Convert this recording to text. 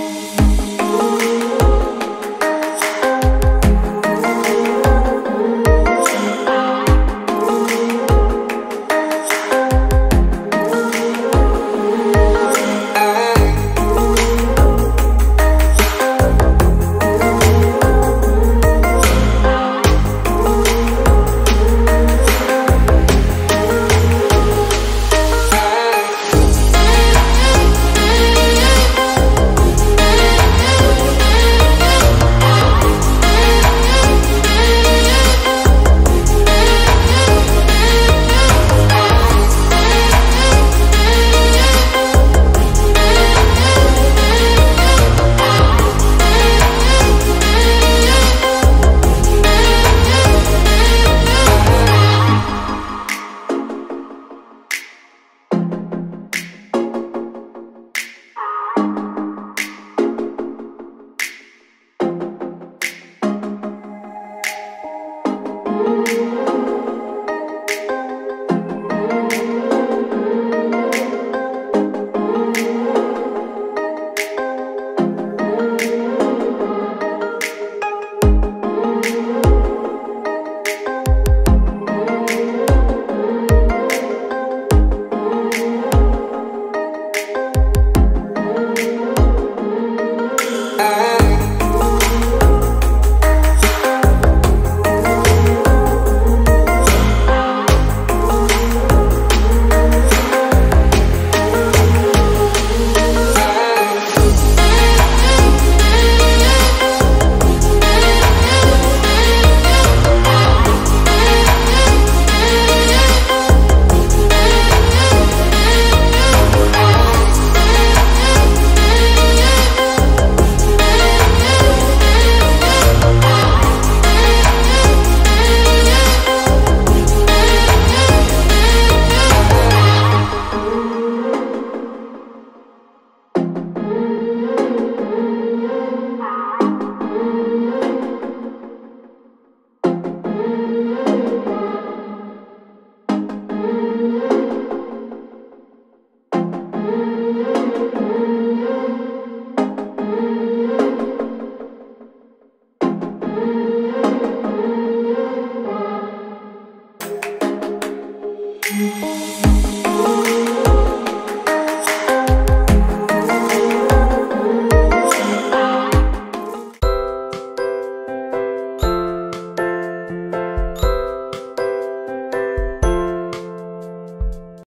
Música